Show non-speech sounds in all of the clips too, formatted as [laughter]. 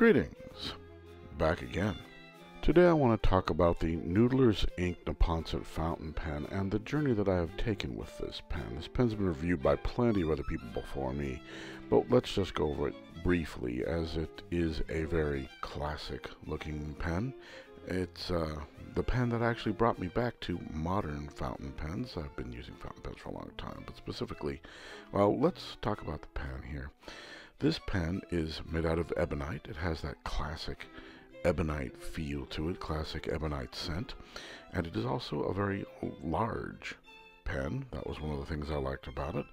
Greetings, back again. Today I want to talk about the Noodler's Ink Neponset fountain pen and the journey that I have taken with this pen. This pen's been reviewed by plenty of other people before me, but let's just go over it briefly as it is a very classic looking pen. It's uh, the pen that actually brought me back to modern fountain pens. I've been using fountain pens for a long time, but specifically, well, let's talk about the pen here. This pen is made out of ebonite. It has that classic ebonite feel to it, classic ebonite scent. And it is also a very large pen. That was one of the things I liked about it.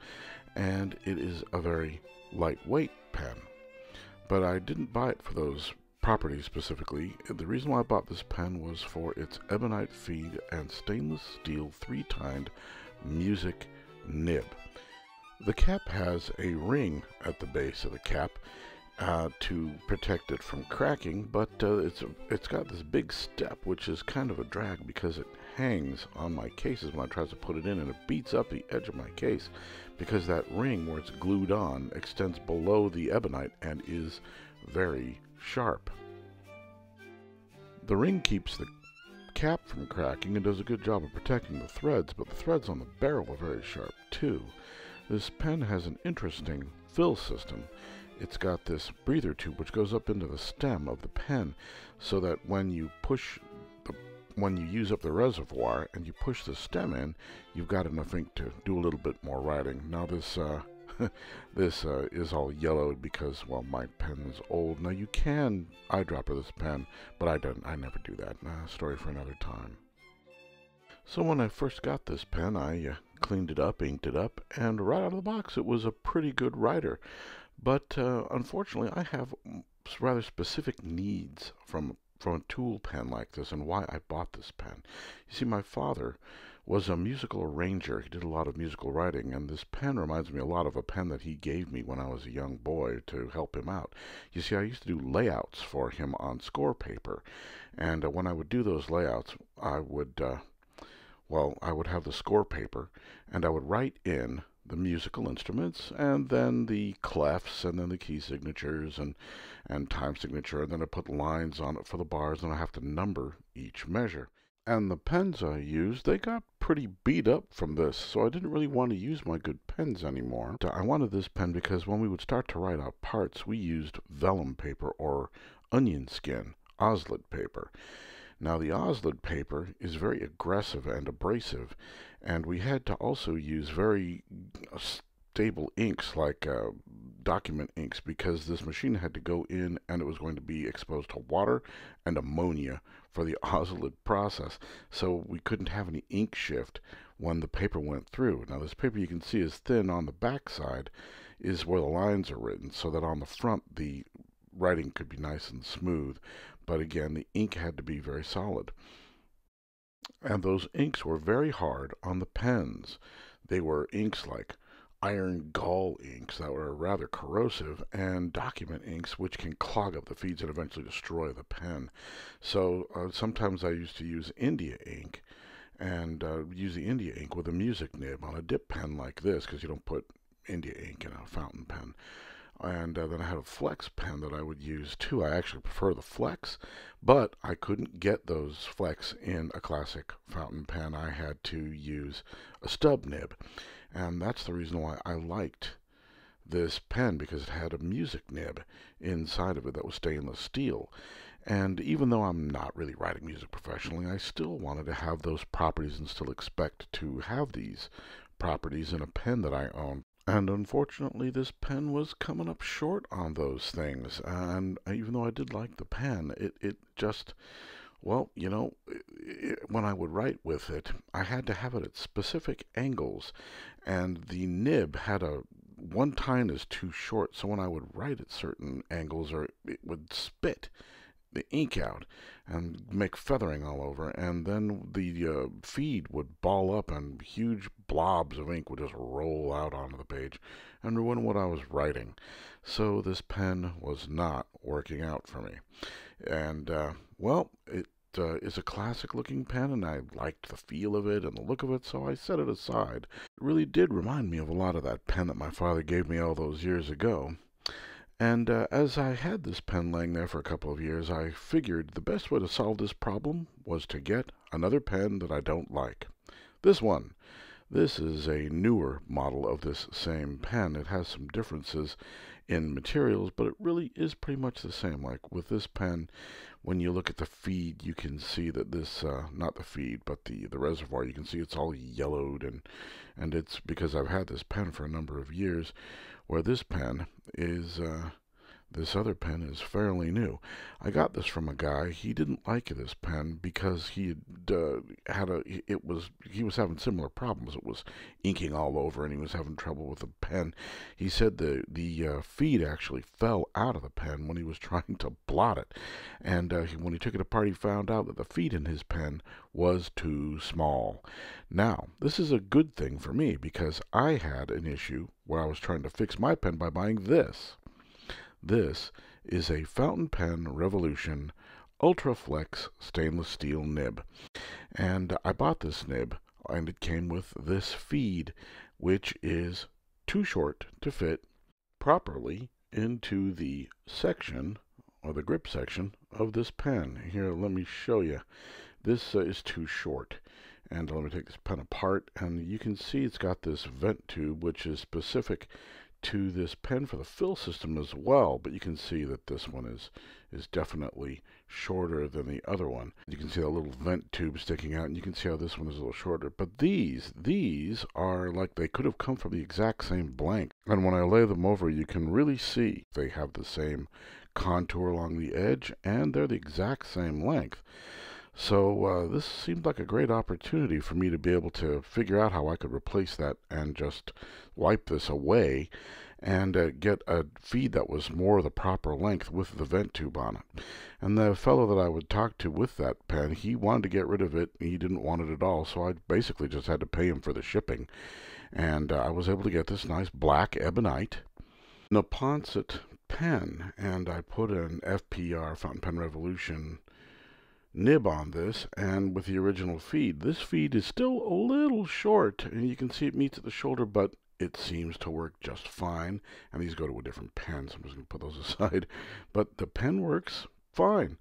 And it is a very lightweight pen. But I didn't buy it for those properties specifically. The reason why I bought this pen was for its ebonite feed and stainless steel three-tined music nib. The cap has a ring at the base of the cap uh, to protect it from cracking, but uh, it's it's got this big step, which is kind of a drag because it hangs on my cases when I try to put it in, and it beats up the edge of my case because that ring where it's glued on extends below the ebonite and is very sharp. The ring keeps the cap from cracking and does a good job of protecting the threads, but the threads on the barrel are very sharp too. This pen has an interesting fill system. It's got this breather tube which goes up into the stem of the pen so that when you push the when you use up the reservoir and you push the stem in, you've got enough ink to do a little bit more writing. Now this uh, [laughs] this uh, is all yellowed because well my pen is old. Now you can eyedropper this pen, but I don't. I never do that. Uh, story for another time. So when I first got this pen, I uh, cleaned it up, inked it up, and right out of the box it was a pretty good writer. But uh, unfortunately, I have rather specific needs from from a tool pen like this and why I bought this pen. You see, my father was a musical arranger. He did a lot of musical writing, and this pen reminds me a lot of a pen that he gave me when I was a young boy to help him out. You see, I used to do layouts for him on score paper, and uh, when I would do those layouts, I would uh, well, I would have the score paper and I would write in the musical instruments and then the clefs and then the key signatures and, and time signature and then I put lines on it for the bars and I have to number each measure. And the pens I used, they got pretty beat up from this, so I didn't really want to use my good pens anymore. I wanted this pen because when we would start to write out parts, we used vellum paper or onion skin, Ozalid paper. Now the Ozalid paper is very aggressive and abrasive, and we had to also use very stable inks like uh, document inks because this machine had to go in and it was going to be exposed to water and ammonia for the [laughs] Ozalid process. So we couldn't have any ink shift when the paper went through. Now this paper you can see is thin on the back side is where the lines are written so that on the front the writing could be nice and smooth. But again, the ink had to be very solid. And those inks were very hard on the pens. They were inks like iron gall inks that were rather corrosive and document inks which can clog up the feeds and eventually destroy the pen. So uh, sometimes I used to use India ink and uh, use the India ink with a music nib on a dip pen like this because you don't put India ink in a fountain pen and uh, then I had a flex pen that I would use too. I actually prefer the flex, but I couldn't get those flex in a classic fountain pen. I had to use a stub nib, and that's the reason why I liked this pen because it had a music nib inside of it that was stainless steel. And even though I'm not really writing music professionally, I still wanted to have those properties and still expect to have these properties in a pen that I own. And unfortunately, this pen was coming up short on those things. And even though I did like the pen, it, it just, well, you know, it, when I would write with it, I had to have it at specific angles. And the nib had a, one tine is too short. So when I would write at certain angles, or it would spit the ink out and make feathering all over, and then the uh, feed would ball up and huge blobs of ink would just roll out onto the page and ruin what I was writing. So this pen was not working out for me. And, uh, well, it uh, is a classic looking pen and I liked the feel of it and the look of it, so I set it aside. It really did remind me of a lot of that pen that my father gave me all those years ago. And uh, as I had this pen laying there for a couple of years, I figured the best way to solve this problem was to get another pen that I don't like. This one. This is a newer model of this same pen. It has some differences in materials, but it really is pretty much the same. Like with this pen, when you look at the feed, you can see that this, uh, not the feed, but the, the reservoir, you can see it's all yellowed, and, and it's because I've had this pen for a number of years, where this pen is, uh, this other pen is fairly new. I got this from a guy. He didn't like this pen because he had, uh, had a. It was he was having similar problems. It was inking all over, and he was having trouble with the pen. He said the the uh, feed actually fell out of the pen when he was [laughs] trying to blot it, and uh, he, when he took it apart, he found out that the feed in his pen was too small. Now, this is a good thing for me because I had an issue where I was trying to fix my pen by buying this. This is a Fountain Pen Revolution Ultraflex stainless steel nib. And I bought this nib and it came with this feed, which is too short to fit properly into the section or the grip section of this pen. Here, let me show you. This uh, is too short. And let me take this pen apart and you can see it's got this vent tube which is specific to this pen for the fill system as well, but you can see that this one is is definitely shorter than the other one. You can see a little vent tube sticking out, and you can see how this one is a little shorter. But these, these are like they could have come from the exact same blank. And when I lay them over, you can really see they have the same contour along the edge, and they're the exact same length. So uh, this seemed like a great opportunity for me to be able to figure out how I could replace that and just wipe this away and uh, get a feed that was more the proper length with the vent tube on it. And the fellow that I would talk to with that pen, he wanted to get rid of it. He didn't want it at all, so I basically just had to pay him for the shipping. And uh, I was able to get this nice black ebonite Neponset pen, and I put an FPR Fountain Pen Revolution nib on this and with the original feed. This feed is still a little short and you can see it meets at the shoulder but it seems to work just fine. And these go to a different pen so I'm just going to put those [laughs] aside. But the pen works fine.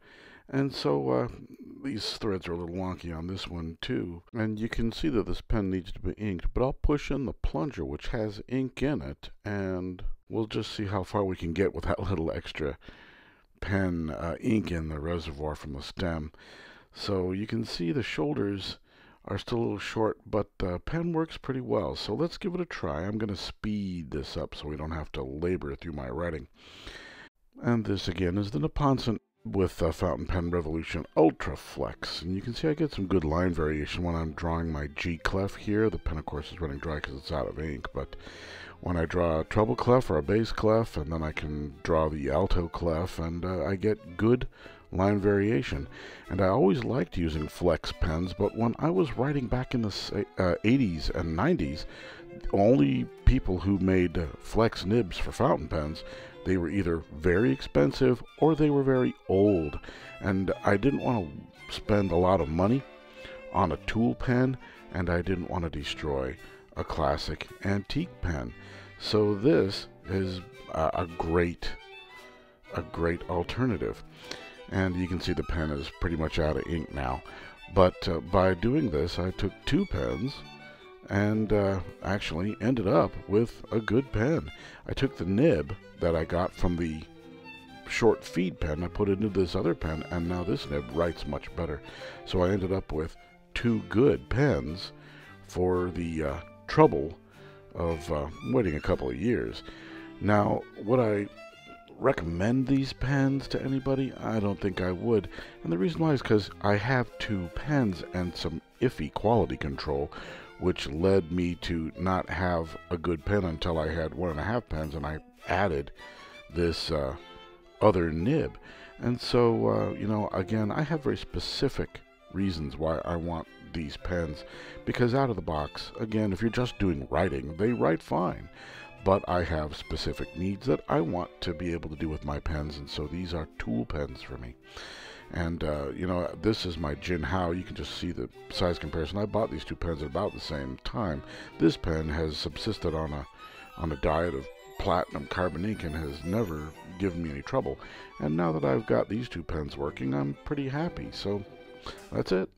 And so uh, these threads are a little wonky on this one too. And you can see that this pen needs to be inked but I'll push in the plunger which has ink in it and we'll just see how far we can get with that [laughs] little extra pen uh, ink in the reservoir from the stem. So you can see the shoulders are still a little short, but the pen works pretty well. So let's give it a try. I'm going to speed this up so we don't have to labor through my writing. And this again is the Neponset with uh, Fountain Pen Revolution Ultra Flex. And you can see I get some good line variation when I'm drawing my G clef here. The pen, of course, is running dry because it's out of ink, but when I draw a treble clef or a bass clef, and then I can draw the alto clef, and uh, I get good line variation. And I always liked using flex pens, but when I was writing back in the uh, 80s and 90s, only people who made flex nibs for fountain pens, they were either very expensive or they were very old. And I didn't want to spend a lot of money on a tool pen, and I didn't want to destroy a classic antique pen. So this is a, great, a great alternative. And you can see the pen is pretty much out of ink now. But uh, by doing this, I took two pens and uh, actually ended up with a good pen. I took the nib that I got from the short feed pen, I put it into this other pen, and now this nib writes much better. So I ended up with two good pens for the uh, trouble of uh, waiting a couple of years. Now, would I recommend these pens to anybody? I don't think I would. And the reason why is because I have two pens and some iffy quality control, which led me to not have a good pen until I had one and a half pens and I added this uh, other nib. And so, uh, you know, again, I have very specific reasons why I want these pens because out of the box, again, if you're just doing writing, they write fine. But I have specific needs that I want to be able to do with my pens, and so these are tool pens for me. And, uh, you know, this is my Jinhao. You can just see the size comparison. I bought these two pens at about the same time. This pen has subsisted on a, on a diet of platinum carbon ink and has never given me any trouble. And now that I've got these two pens working, I'm pretty happy. So that's it.